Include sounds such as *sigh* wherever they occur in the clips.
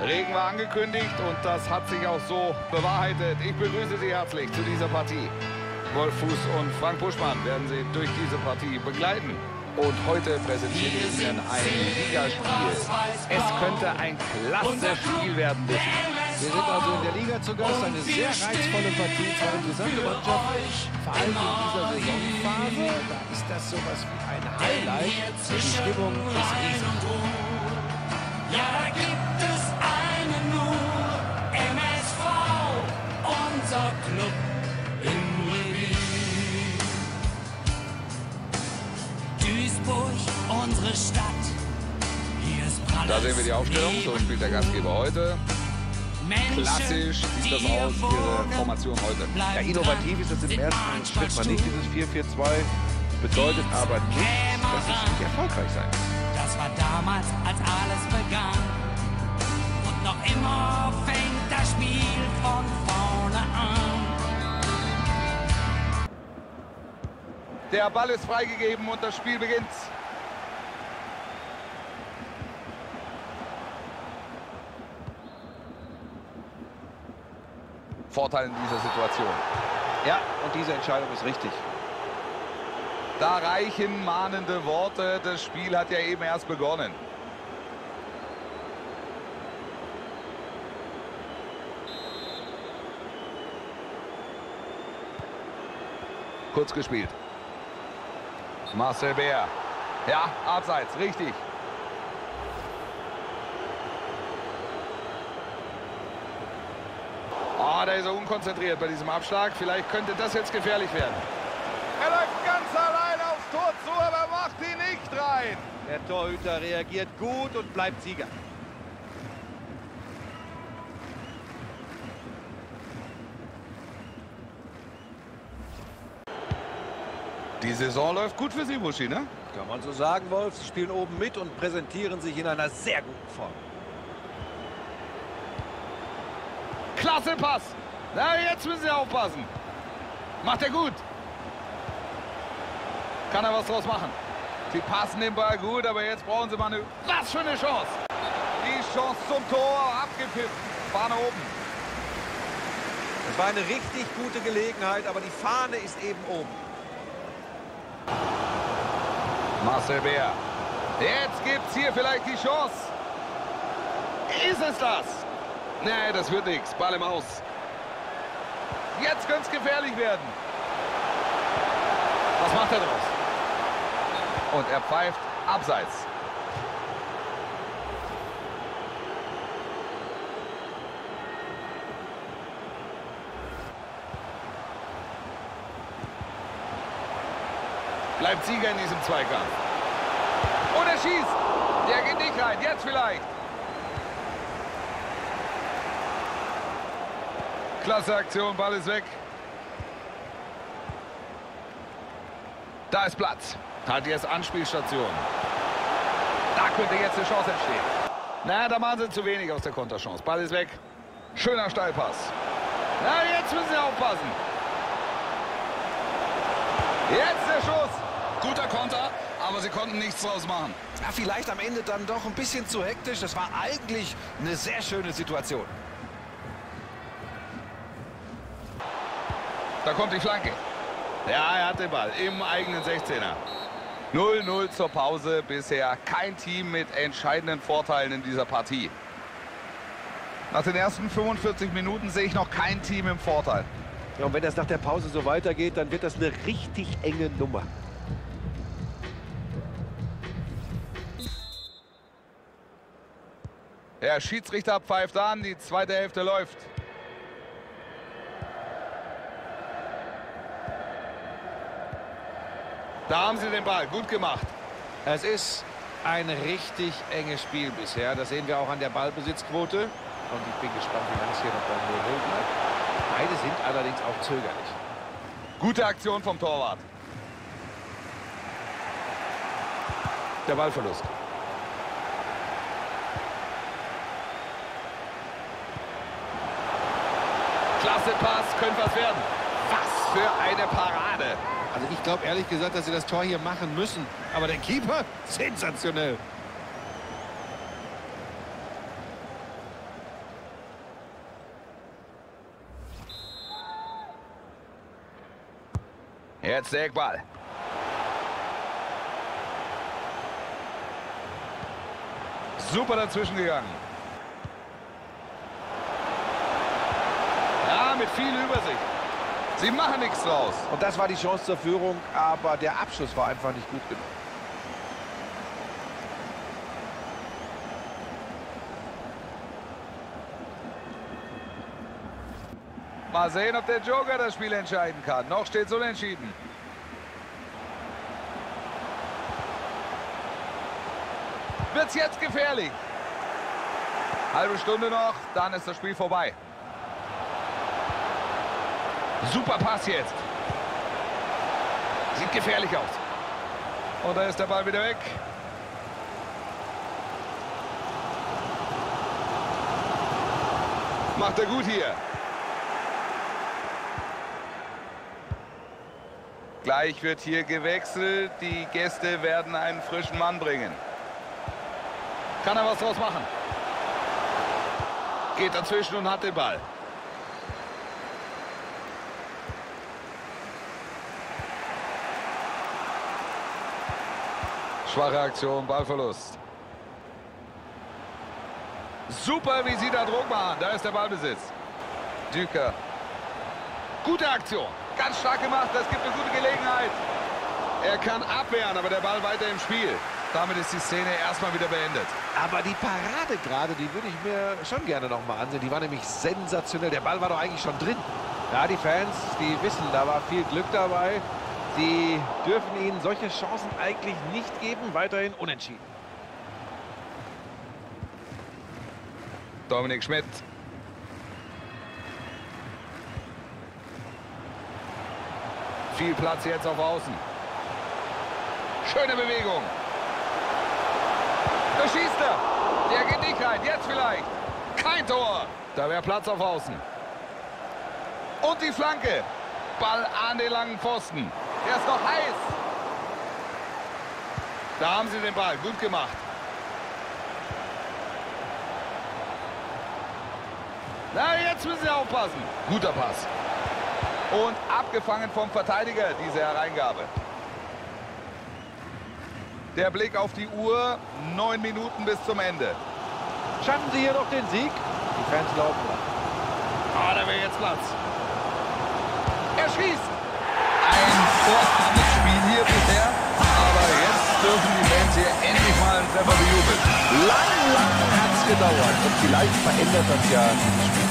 Regen war angekündigt und das hat sich auch so bewahrheitet. Ich begrüße Sie herzlich zu dieser Partie. Wolf Fuß und Frank Buschmann werden Sie durch diese Partie begleiten. Und heute präsentieren wir Ihnen ein Ligaspiel. Es könnte ein klasse Spiel werden. Wir sind also in der Liga zu Gast. Eine sehr reizvolle Partie. Zwei interessante Mannschaft. Vor allem in dieser Saisonphase. Da ist das sowas wie ein Highlight. Die Stimmung ist riesig. Ja, da gibt unsere Stadt, Da sehen wir die Aufstellung. So spielt der Gastgeber heute. Klassisch sieht das aus, Ihre Formation heute. Ja, innovativ ist das im ersten Schritt mal nicht, dieses 4-4-2. Bedeutet aber nicht, dass es nicht erfolgreich sein kann. Das war damals, als alles begann. Und noch immer fängt das Spiel von vorne an. Der Ball ist freigegeben und das Spiel beginnt. Vorteil in dieser Situation. Ja, und diese Entscheidung ist richtig. Da reichen mahnende Worte. Das Spiel hat ja eben erst begonnen. Kurz gespielt. Marcel Bär. Ja, abseits, richtig. Oh, da ist er unkonzentriert bei diesem Abschlag. Vielleicht könnte das jetzt gefährlich werden. Er läuft ganz allein aufs Tor zu, aber macht ihn nicht rein. Der Torhüter reagiert gut und bleibt Sieger. Die Saison läuft gut für Sie, Buschi, ne? Kann man so sagen, Wolf. Sie spielen oben mit und präsentieren sich in einer sehr guten Form. Klasse Pass. Na, jetzt müssen Sie aufpassen. Macht er gut. Kann er was draus machen. Sie passen den Ball gut, aber jetzt brauchen Sie mal eine... Was für eine Chance. Die Chance zum Tor abgepfiffen. Fahne oben. Es war eine richtig gute Gelegenheit, aber die Fahne ist eben oben. Marcel Bär. Jetzt gibt's hier vielleicht die Chance. Ist es das? Nee, das wird nichts. Ball im Aus. Jetzt könnte es gefährlich werden. Was macht er draus? Und er pfeift abseits. Bleibt Sieger in diesem Zweikampf. Und er schießt. Der geht nicht rein. Jetzt vielleicht. Klasse Aktion. Ball ist weg. Da ist Platz. Hat jetzt Anspielstation. Da könnte jetzt eine Chance entstehen. Na, da machen sie zu wenig aus der Konterchance. Ball ist weg. Schöner Steilpass. Na, jetzt müssen sie aufpassen. Jetzt der Schuss. Guter Konter, aber sie konnten nichts draus machen. Ja, vielleicht am Ende dann doch ein bisschen zu hektisch. Das war eigentlich eine sehr schöne Situation. Da kommt die Flanke. Ja, er hat den Ball im eigenen 16er. 0-0 zur Pause. Bisher kein Team mit entscheidenden Vorteilen in dieser Partie. Nach den ersten 45 Minuten sehe ich noch kein Team im Vorteil. Ja, und wenn das nach der Pause so weitergeht, dann wird das eine richtig enge Nummer. Der Schiedsrichter pfeift an, die zweite Hälfte läuft. Da haben sie den Ball, gut gemacht. Es ist ein richtig enges Spiel bisher. Das sehen wir auch an der Ballbesitzquote. Und ich bin gespannt, wie lange es hier noch bei 0 bleibt. Beide sind allerdings auch zögerlich. Gute Aktion vom Torwart. Der Ballverlust. Klasse Pass, könnte was werden. Was für eine Parade. Also ich glaube ehrlich gesagt, dass sie das Tor hier machen müssen. Aber der Keeper, *laughs* sensationell. Jetzt der Eckball. Super dazwischen gegangen. Ja, mit viel Übersicht. Sie machen nichts draus. Und das war die Chance zur Führung, aber der Abschluss war einfach nicht gut genug. Mal sehen, ob der Joker das Spiel entscheiden kann. Noch steht es unentschieden. Wird's jetzt gefährlich. Halbe Stunde noch, dann ist das Spiel vorbei. Super Pass jetzt. Sieht gefährlich aus. Und da ist der Ball wieder weg. Macht er gut hier. Gleich wird hier gewechselt. Die Gäste werden einen frischen Mann bringen. Kann er was draus machen? Geht dazwischen und hat den Ball. Schwache Aktion, Ballverlust. Super, wie sie da Druck machen. Da ist der Ballbesitz. Düker. Gute Aktion. Ganz stark gemacht. Das gibt eine gute Gelegenheit. Er kann abwehren, aber der Ball weiter im Spiel. Damit ist die Szene erstmal wieder beendet. Aber die Parade gerade, die würde ich mir schon gerne noch mal ansehen. Die war nämlich sensationell. Der Ball war doch eigentlich schon drin. Ja, die Fans, die wissen, da war viel Glück dabei. Sie dürfen ihnen solche Chancen eigentlich nicht geben. Weiterhin unentschieden. Dominik Schmidt. Viel Platz jetzt auf Außen. Schöne Bewegung. Da schießt er. Der geht nicht rein. Jetzt vielleicht. Kein Tor. Da wäre Platz auf Außen. Und die Flanke. Ball an den langen Pfosten. Der ist noch heiß. Da haben sie den Ball. Gut gemacht. Na, jetzt müssen sie aufpassen. Guter Pass. Und abgefangen vom Verteidiger, diese Hereingabe. Der Blick auf die Uhr. Neun Minuten bis zum Ende. Schaffen sie hier noch den Sieg? Die Fans laufen. Ah, da wäre jetzt Platz. Er schießt. Vorzeitig Spiel hier bisher. Aber jetzt dürfen die Fans hier endlich mal einen Treffer bejubeln. Lang, lang hat es gedauert. Und vielleicht verändert das ja dieses Spiel.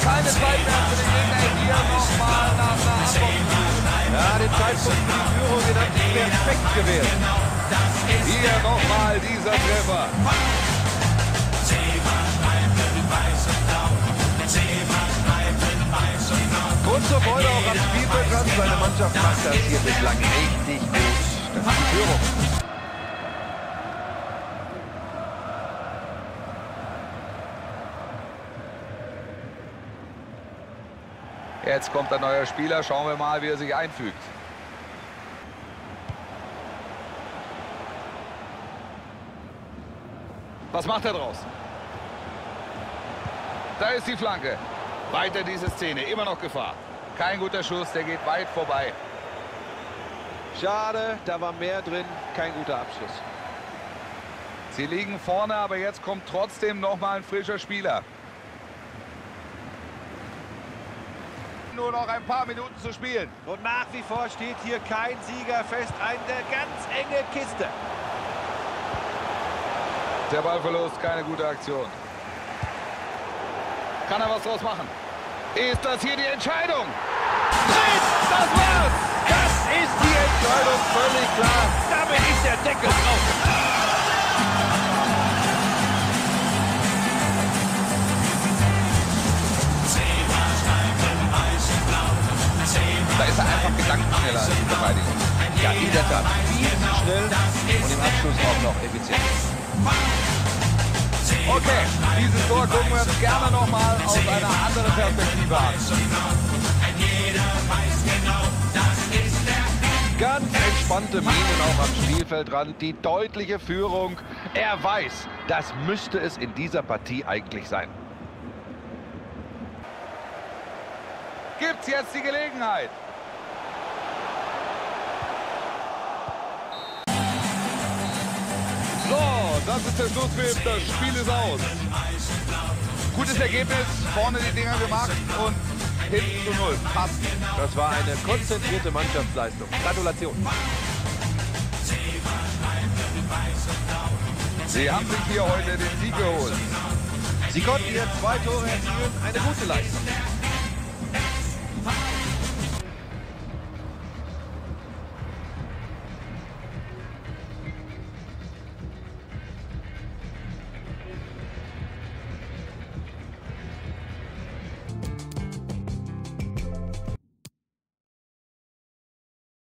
Keine Zeit mehr für den Gegner hier nochmal nach einer Antwort. Ja, den Zeitpunkt für die Führung, den hat perfekt gewählt. Hier nochmal dieser Treffer. Spielfeldrand. Seine Mannschaft macht das hier bislang richtig gut. Das ist die Führung. Jetzt kommt ein neuer Spieler. Schauen wir mal, wie er sich einfügt. Was macht er draus? Da ist die Flanke. Weiter diese Szene. Immer noch Gefahr. Kein guter Schuss. Der geht weit vorbei. Schade, da war mehr drin. Kein guter Abschluss. Sie liegen vorne, aber jetzt kommt trotzdem noch mal ein frischer Spieler. Nur noch ein paar Minuten zu spielen. Und nach wie vor steht hier kein Sieger fest. Eine ganz enge Kiste. Der Ballverlust, keine gute Aktion. Kann er was draus machen? Ist das hier die Entscheidung? Das war's! Das ist die Entscheidung, völlig klar. Damit ist der Deckel drauf. Da ist er einfach gedankenschneller als die Verteidigung. Ja, in der Tat. Viel schnell und im Abschluss auch noch effizient. Okay, dieses Tor gucken wir uns gerne nochmal aus einer anderen Perspektive an weiß genau, das ist der Ganz entspannte Mienen auch am Spielfeldrand, die deutliche Führung. Er weiß, das müsste es in dieser Partie eigentlich sein. Gibt's jetzt die Gelegenheit? So, das ist der Schlusspfiff, das Spiel ist aus. Gutes Ergebnis, vorne die Dinger gemacht und hinten zu null. Passt. Das war eine konzentrierte Mannschaftsleistung. Gratulation. Sie haben sich hier heute den Sieg geholt. Sie konnten hier zwei Tore erzielen, eine gute Leistung.